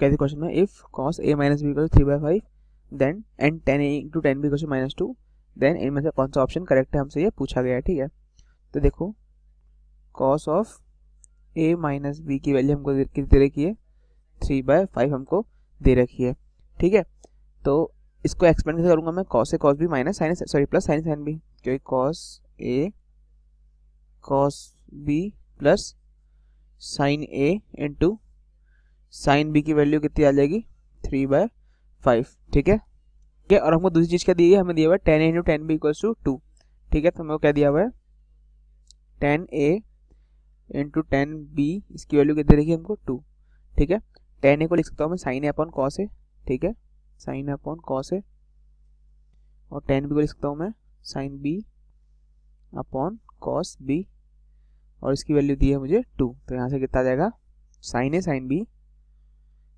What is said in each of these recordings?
कहते क्वेश्चन में if cos A minus B three by five then and ten A into ten B minus two then इनमें से कौन सा option correct है? हमसे ये पूछा गया है, ठीक है? तो देखो cos of A minus B की वैल्यू हमको दे रखी है? थ्री बाय फाइव हमको दे रखी है, ठीक है? तो इसको एक्सपेंड कैसे करूँगा मैं? Cos A cos B minus sine sorry plus sine sine B क्योंकि cos A cos B plus sine A into sine B की वैल्यू कितनी आ जाएगी? थ्री बाय फाइव, ठीक है? ठीक है, और हमको दूसरी चीज़ क्या दी है? हमें दिया हुआ है ten A into ten B equals to two, ठीक है? तो हमें क्या दिया हुआ है? Ten A into ten B, इसकी वैल्यू कितनी देखिए हमको? टू, ठीक है? टेन ए को लिख सकता हूँ मैं, sine A upon cos A, ठीक है? Sine A upon cos A, और टेन बी को लिख सकता हूँ मैं, sine B upon cos B, और इसकी वैल्यू दी है मुझे टू तो यहाँ से कितना आ जाएगा? Sine A, sine B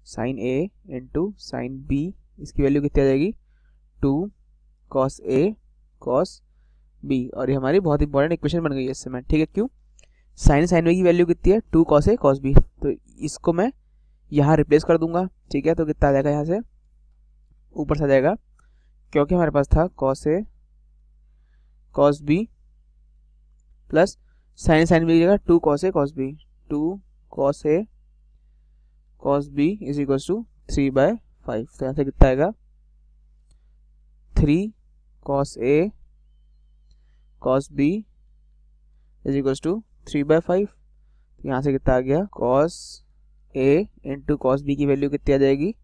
sine A into sine B इसकी वैल्यू कितनी आ जाएगी? Two cos A cos B और ये हमारी बहुत इंपॉर्टेंट इक्वेशन बन गई है इस समय ठीक है क्यों? साइन साइन बी की वैल्यू कितनी है? Two cos A cos B तो इसको मैं यहाँ रिप्लेस कर दूँगा, ठीक है? तो कितना आ जाएगा यहाँ से? ऊपर से आ जाएगा, क्योंकि हमारे पास था cos A cos B plus sine sine B की जगह two cos A cos B two cos A cos B is equals to three by five तो यहाँ से कितना आएगा? Three cos A cos B is equals to three by five यहाँ से कितना आ गया? Cos A into cos B की वैल्यू कितनी आ जाएगी?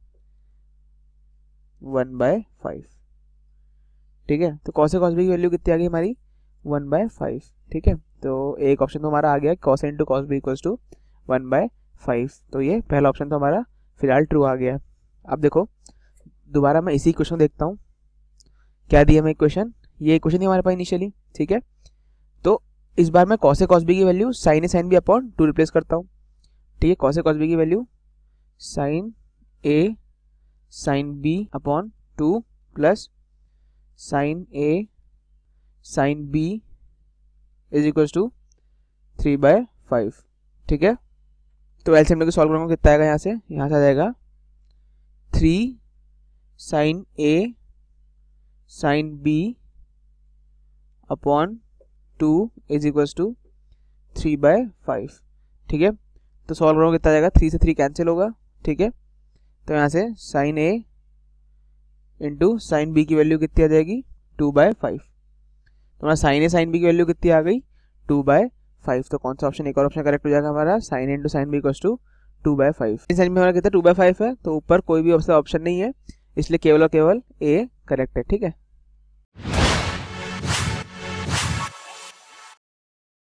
वन बाय फाइव ठीक है? तो कॉस ए कॉस बी की वैल्यू कितनी आ गई हमारी? वन बाय फाइव ठीक है? तो एक ऑप्शन तो हमारा आ गया cos A into cos B equals to one by five तो ये पहला ऑप्शन तो हमारा फ़िलहाल ट्रू आ गया अब देखो, दोबारा मैं इसी क्वेश्चन देखता हूँ। क्या दिया मैं क्वेश्चन ये क्वेश्चन थी हमारे पास इनिशियली ठीक है? तो इस बार मैं कौसे ए कॉस बी की value sine A sine B upon two replace करता हूँ। ठीक है कौसे ए कॉस बी की value sine A sine B upon two plus sine A sine B is equals to three by five ठीक है? तो LCM लेके solve करूँगा कितना आएगा यहाँ से? यहाँ से आ जाएगा। Three sine A sine B upon two is equals to three by five ठीक है? तो सॉल्व करूँगा कितना जाएगा? थ्री से थ्री कैंसिल होगा। ठीक है? तो यहाँ से sine A into sine B की वैल्यू कितनी आ जाएगी? टू बाय फाइव तो हमारा साइन ए साइन बी की वैल्यू कितनी आ गई? टू बाय फाइव तो कौन सा ऑप्शन एक और ऑप्शन करेक्ट हो जाएगा हमारा sine into sine B cos two two by five sine में हमारा कितना टू बाय फाइव है तो ऊपर कोई भी ऑप्शन नहीं है, इसलिए केवल और केवल ए करेक्ट है, ठीक है?